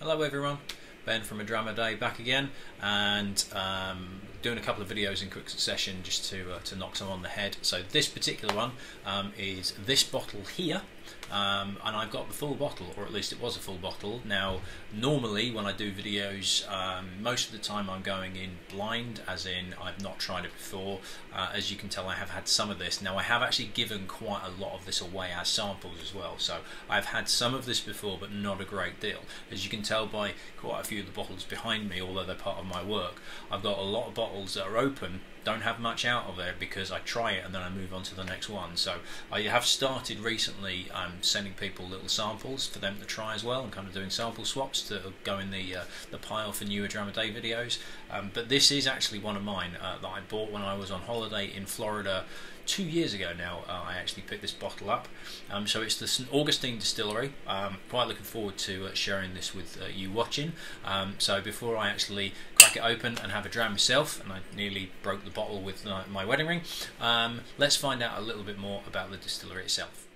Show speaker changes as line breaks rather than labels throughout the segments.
Hello everyone, Ben from A Dram A Day back again and um, doing a couple of videos in quick succession just to, uh, to knock some on the head. So this particular one um, is this bottle here um, and I've got the full bottle, or at least it was a full bottle. Now, normally when I do videos, um, most of the time I'm going in blind, as in I've not tried it before. Uh, as you can tell, I have had some of this. Now, I have actually given quite a lot of this away as samples as well, so I've had some of this before, but not a great deal. As you can tell by quite a few of the bottles behind me, although they're part of my work, I've got a lot of bottles that are open don't have much out of it because I try it and then I move on to the next one. So I have started recently um, sending people little samples for them to try as well and kind of doing sample swaps to go in the uh, the pile for newer Dram A Day videos. Um, but this is actually one of mine uh, that I bought when I was on holiday in Florida two years ago now, uh, I actually picked this bottle up. Um, so it's the St Augustine Distillery. Um, quite looking forward to uh, sharing this with uh, you watching. Um, so before I actually crack it open and have a dram myself, and I nearly broke the bottle with uh, my wedding ring, um, let's find out a little bit more about the distillery itself.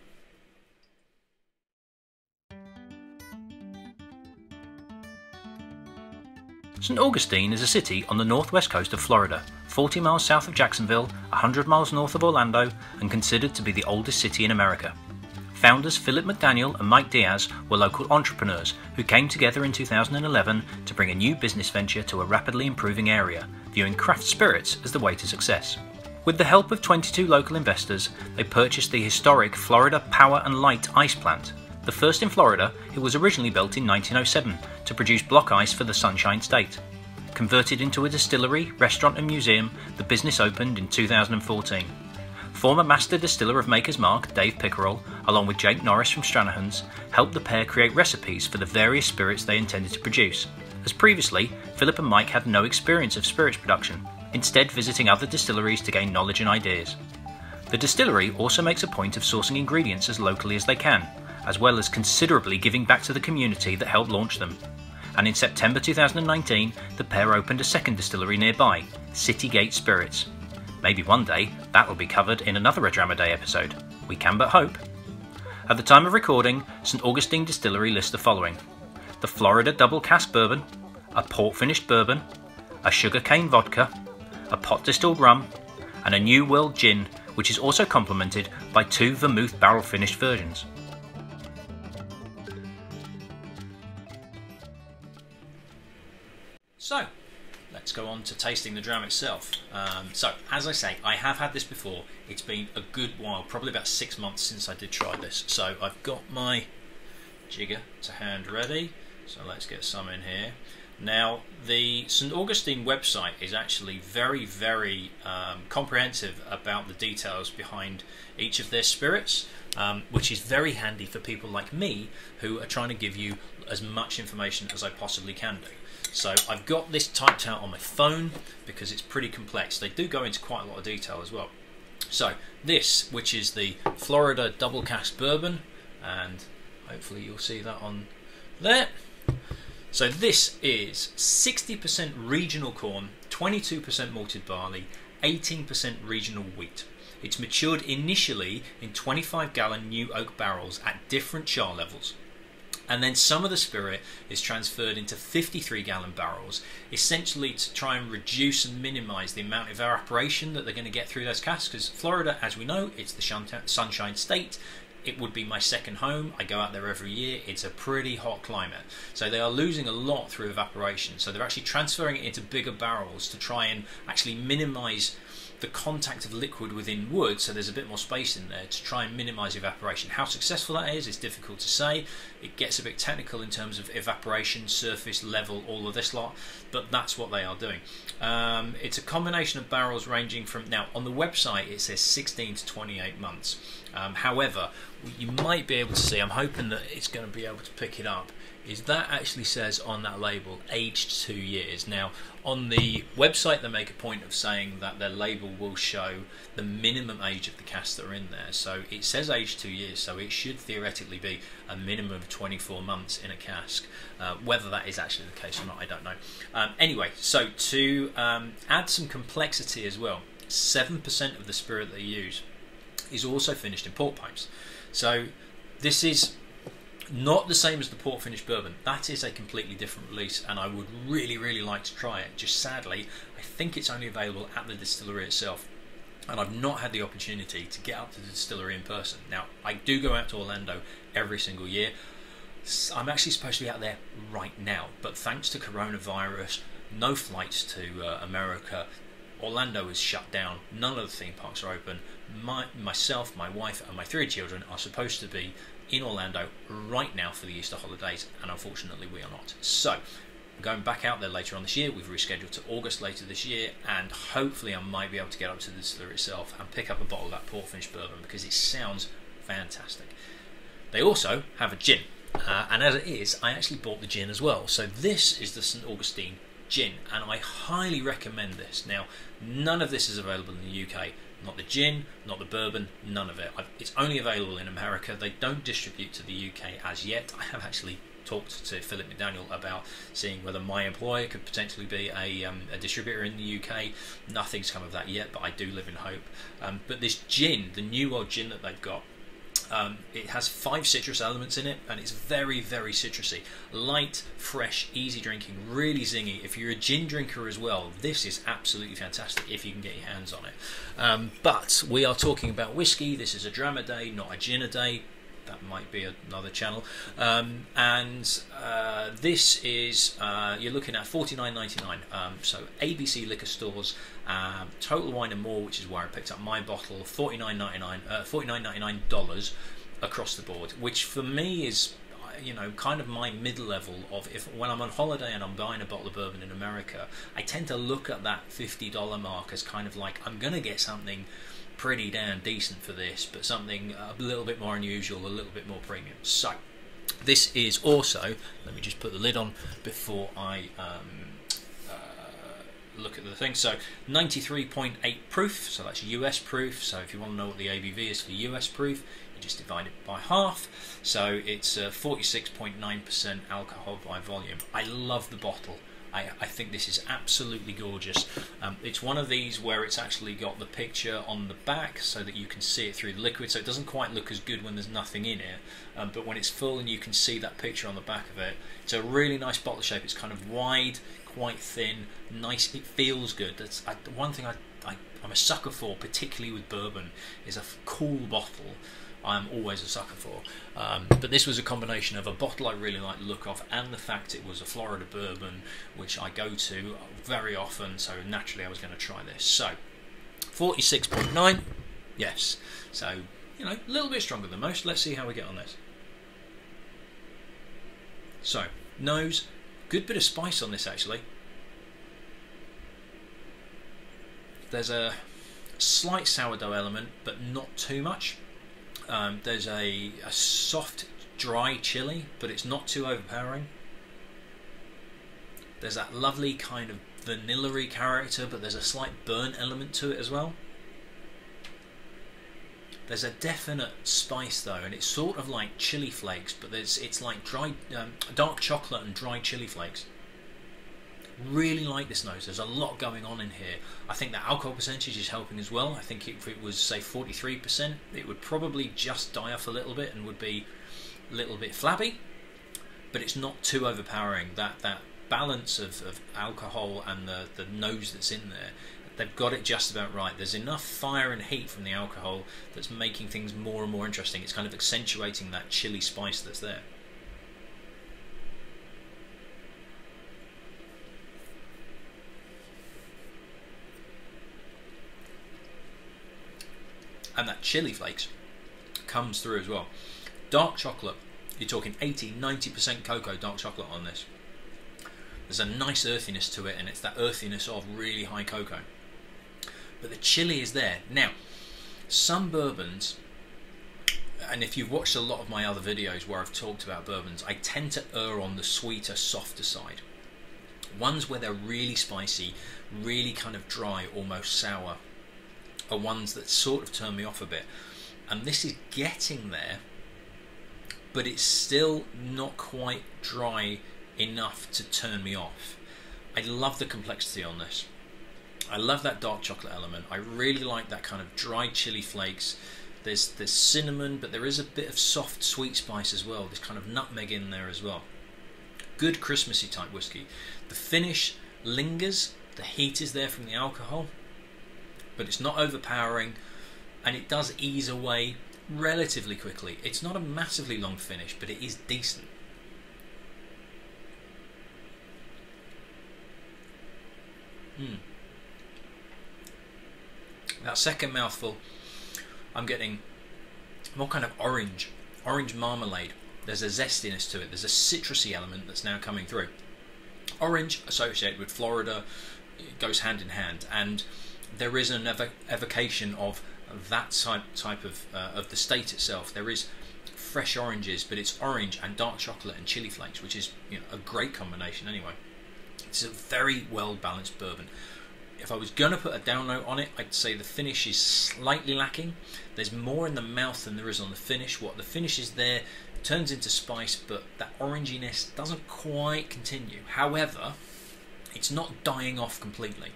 St. Augustine is a city on the northwest coast of Florida, 40 miles south of Jacksonville, 100 miles north of Orlando, and considered to be the oldest city in America. Founders Philip McDaniel and Mike Diaz were local entrepreneurs who came together in 2011 to bring a new business venture to a rapidly improving area, viewing craft spirits as the way to success. With the help of 22 local investors, they purchased the historic Florida Power and Light ice plant the first in Florida, it was originally built in 1907 to produce block ice for the Sunshine State. Converted into a distillery, restaurant, and museum, the business opened in 2014. Former master distiller of Maker's Mark, Dave Pickerell, along with Jake Norris from Stranahan's, helped the pair create recipes for the various spirits they intended to produce. As previously, Philip and Mike had no experience of spirits production, instead, visiting other distilleries to gain knowledge and ideas. The distillery also makes a point of sourcing ingredients as locally as they can, as well as considerably giving back to the community that helped launch them. And in September 2019, the pair opened a second distillery nearby, Citygate Spirits. Maybe one day that will be covered in another A Dram A Day episode. We can but hope. At the time of recording, St. Augustine Distillery lists the following the Florida Double Cask Bourbon, a port finished bourbon, a sugarcane vodka, a pot distilled rum, and a New World gin, which is also complemented by two vermouth barrel finished versions. Let's go on to tasting the dram itself. Um, so, as I say, I have had this before. It's been a good while, probably about six months since I did try this. So, I've got my jigger to hand ready. So, let's get some in here. Now, the St. Augustine website is actually very, very um, comprehensive about the details behind each of their spirits, um, which is very handy for people like me who are trying to give you as much information as I possibly can do. So I've got this typed out on my phone because it's pretty complex. They do go into quite a lot of detail as well. So this, which is the Florida Double Cask Bourbon, and hopefully you'll see that on there. So this is 60% regional corn, 22% malted barley, 18% regional wheat. It's matured initially in 25 gallon new oak barrels at different char levels and then some of the spirit is transferred into 53 gallon barrels, essentially to try and reduce and minimize the amount of evaporation that they're going to get through those casks. Because Florida, as we know, it's the sunshine state. It would be my second home. I go out there every year. It's a pretty hot climate. So they are losing a lot through evaporation. So they're actually transferring it into bigger barrels to try and actually minimize the contact of liquid within wood, so there's a bit more space in there to try and minimize evaporation. How successful that is is difficult to say. It gets a bit technical in terms of evaporation, surface, level, all of this lot, but that's what they are doing. Um, it's a combination of barrels ranging from, now on the website it says 16 to 28 months. Um, however, you might be able to see, I'm hoping that it's going to be able to pick it up, is that actually says on that label aged two years. Now, on the website, they make a point of saying that their label will show the minimum age of the casks that are in there. So it says aged two years, so it should theoretically be a minimum of 24 months in a cask. Uh, whether that is actually the case or not, I don't know. Um, anyway, so to um, add some complexity as well, 7% of the spirit they use is also finished in port pipes. So this is not the same as the port finish bourbon. That is a completely different release, and I would really, really like to try it. Just sadly, I think it's only available at the distillery itself, and I've not had the opportunity to get up to the distillery in person. Now, I do go out to Orlando every single year. I'm actually supposed to be out there right now, but thanks to coronavirus, no flights to uh, America. Orlando is shut down. None of the theme parks are open. My, myself, my wife, and my three children are supposed to be in Orlando right now for the Easter holidays, and unfortunately, we are not. So, going back out there later on this year. We've rescheduled to August later this year, and hopefully, I might be able to get up to the distillery itself and pick up a bottle of that port finish bourbon because it sounds fantastic. They also have a gin, uh, and as it is, I actually bought the gin as well. So, this is the St. Augustine gin, and I highly recommend this. Now, none of this is available in the UK. Not the gin, not the bourbon, none of it. It's only available in America. They don't distribute to the UK as yet. I have actually talked to Philip McDaniel about seeing whether my employer could potentially be a, um, a distributor in the UK. Nothing's come of that yet, but I do live in hope. Um, but this gin, the new world gin that they've got, um, it has five citrus elements in it, and it's very, very citrusy. Light, fresh, easy drinking, really zingy. If you're a gin drinker as well, this is absolutely fantastic if you can get your hands on it. Um, but we are talking about whiskey. This is a dram a day, not a gin a day that might be another channel. Um, and uh, this is uh, you're looking at 49.99. Um, so ABC liquor stores, um, Total Wine and More, which is where I picked up my bottle, 49.99, uh, 49.99 dollars across the board, which for me is you know kind of my mid level of if when I'm on holiday and I'm buying a bottle of bourbon in America, I tend to look at that fifty dollar mark as kind of like I'm gonna get something pretty damn decent for this, but something a little bit more unusual, a little bit more premium. So, this is also, let me just put the lid on before I um, uh, look at the thing. So, 93.8 proof, so that's US proof. So, if you want to know what the ABV is for US proof, you just divide it by half. So, it's 46.9% uh, alcohol by volume. I love the bottle. I, I think this is absolutely gorgeous. Um, it's one of these where it's actually got the picture on the back so that you can see it through the liquid, so it doesn't quite look as good when there's nothing in it, um, but when it's full and you can see that picture on the back of it, it's a really nice bottle shape. It's kind of wide, quite thin, nice, it feels good. That's I, one thing I, I, I'm a sucker for, particularly with bourbon, is a cool bottle I'm always a sucker for. Um, but this was a combination of a bottle I really like the look of and the fact it was a Florida bourbon, which I go to very often, so naturally I was going to try this. So, 46.9, yes. So, you know, a little bit stronger than most. Let's see how we get on this. So, nose, good bit of spice on this actually. There's a slight sourdough element, but not too much. Um, there's a, a soft, dry chili, but it's not too overpowering. There's that lovely kind of vanilla character, but there's a slight burnt element to it as well. There's a definite spice though, and it's sort of like chili flakes, but there's it's like dry, um, dark chocolate and dry chili flakes. Really like this nose. There's a lot going on in here. I think the alcohol percentage is helping as well. I think if it was say 43%, it would probably just die off a little bit and would be a little bit flabby. But it's not too overpowering. That that balance of, of alcohol and the, the nose that's in there, they've got it just about right. There's enough fire and heat from the alcohol that's making things more and more interesting. It's kind of accentuating that chili spice that's there. And that chili flakes comes through as well. Dark chocolate, you're talking 80 90% cocoa dark chocolate on this. There's a nice earthiness to it, and it's that earthiness of really high cocoa. But the chili is there. Now, some bourbons, and if you've watched a lot of my other videos where I've talked about bourbons, I tend to err on the sweeter, softer side. Ones where they're really spicy, really kind of dry, almost sour, are ones that sort of turn me off a bit. And this is getting there, but it's still not quite dry enough to turn me off. I love the complexity on this. I love that dark chocolate element. I really like that kind of dried chili flakes, There's there's cinnamon, but there is a bit of soft sweet spice as well. There's kind of nutmeg in there as well. Good Christmassy type whiskey. The finish lingers. The heat is there from the alcohol, but it's not overpowering, and it does ease away relatively quickly. It's not a massively long finish, but it is decent. Hmm. That second mouthful, I'm getting more kind of orange, orange marmalade. There's a zestiness to it. There's a citrusy element that's now coming through. Orange associated with Florida goes hand in hand, and there is an ev- evocation of that type type of uh, of the state itself. There is fresh oranges, but it's orange and dark chocolate and chili flakes, which is you know, a great combination anyway. It's a very well balanced bourbon. If I was going to put a down note on it, I'd say the finish is slightly lacking. There's more in the mouth than there is on the finish. What the finish is there turns into spice, but that oranginess doesn't quite continue. However, it's not dying off completely.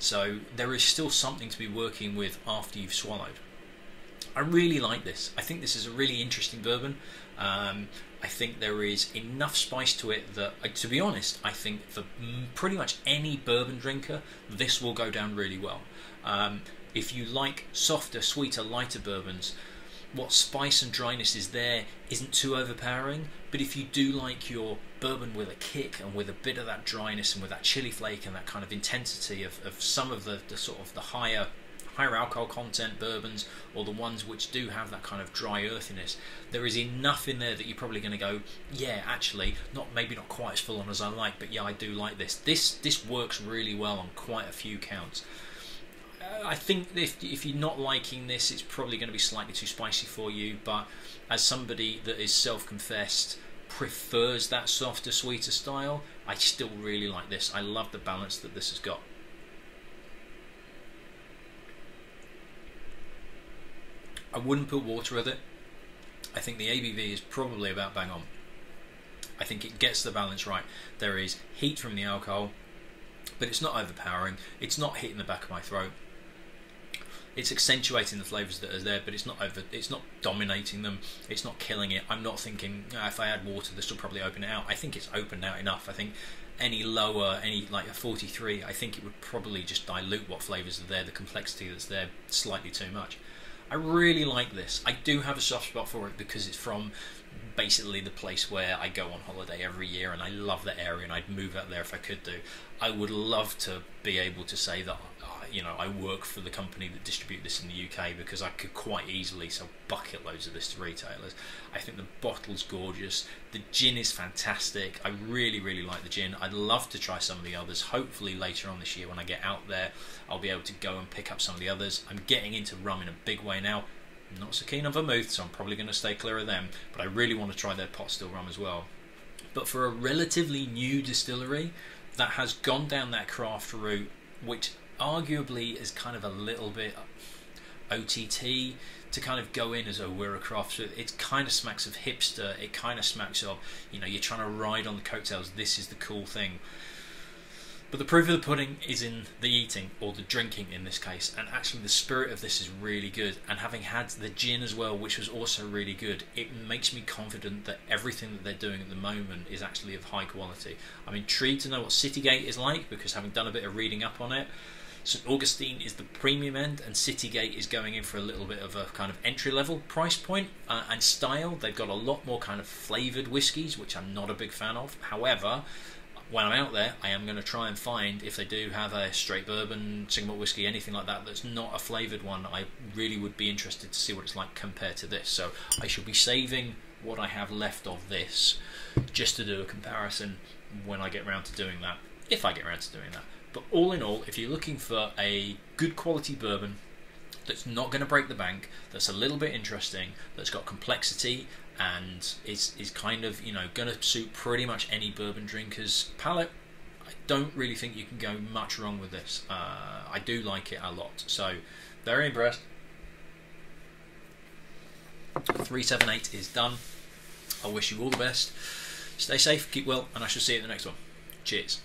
So there is still something to be working with after you've swallowed. I really like this. I think this is a really interesting bourbon. Um, I think there is enough spice to it that, uh, to be honest, I think for pretty much any bourbon drinker, this will go down really well. Um, if you like softer, sweeter, lighter bourbons, what spice and dryness is there isn't too overpowering. But if you do like your bourbon with a kick and with a bit of that dryness and with that chili flake and that kind of intensity of, of some of the, the sort of the higher higher alcohol content bourbons or the ones which do have that kind of dry earthiness, there is enough in there that you're probably going to go, yeah, actually, not maybe not quite as full on as I like, but yeah, I do like this. This this works really well on quite a few counts. I think if if you're not liking this, it's probably going to be slightly too spicy for you. But as somebody that is self-confessed prefers that softer, sweeter style, I still really like this. I love the balance that this has got. I wouldn't put water with it. I think the ABV is probably about bang on. I think it gets the balance right. There is heat from the alcohol, but it's not overpowering. It's not hitting the back of my throat. It's accentuating the flavors that are there, but it's not over. It's not dominating them. It's not killing it. I'm not thinking oh, if I add water, this will probably open it out. I think it's opened out enough. I think any lower, any like a 43, I think it would probably just dilute what flavors are there. The complexity that's there slightly too much. I really like this. I do have a soft spot for it because it's from basically the place where I go on holiday every year and I love that area and I'd move out there if I could do. I would love to be able to say that uh, you know, I work for the company that distribute this in the UK because I could quite easily sell bucket loads of this to retailers. I think the bottle's gorgeous. The gin is fantastic. I really, really like the gin. I'd love to try some of the others. Hopefully later on this year when I get out there, I'll be able to go and pick up some of the others. I'm getting into rum in a big way now. Not so keen on vermouth, so I'm probably going to stay clear of them. But I really want to try their pot still rum as well. But for a relatively new distillery that has gone down that craft route, which arguably is kind of a little bit OTT to kind of go in as a we're a craft. It kind of smacks of hipster. It kind of smacks of you know you're trying to ride on the coattails. This is the cool thing. But the proof of the pudding is in the eating or the drinking in this case, and actually the spirit of this is really good. And having had the gin as well, which was also really good, it makes me confident that everything that they're doing at the moment is actually of high quality. I'm intrigued to know what Citygate is like because having done a bit of reading up on it, St Augustine is the premium end, and Citygate is going in for a little bit of a kind of entry level price point uh, and style. They've got a lot more kind of flavoured whiskies, which I'm not a big fan of. However, when I'm out there, I am going to try and find if they do have a straight bourbon, single malt whiskey, anything like that that's not a flavoured one. I really would be interested to see what it's like compared to this. So I shall be saving what I have left of this just to do a comparison when I get around to doing that, if I get around to doing that. But all in all, if you're looking for a good quality bourbon that's not going to break the bank, that's a little bit interesting, that's got complexity, and is is kind of you know going to suit pretty much any bourbon drinker's palate. I don't really think you can go much wrong with this. Uh, I do like it a lot, so very impressed. 378 is done. I wish you all the best. Stay safe, keep well, and I shall see you at the next one. Cheers.